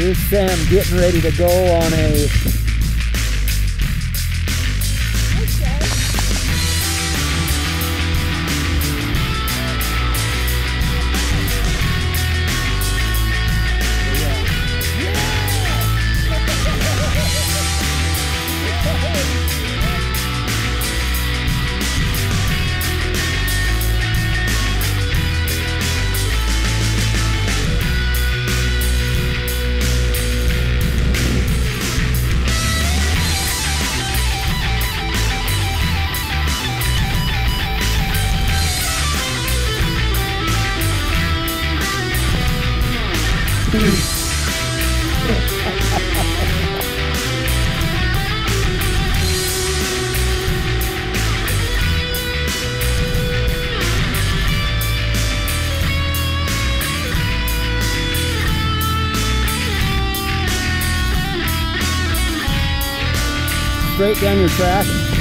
Here's Sam getting ready to go on a straight down your track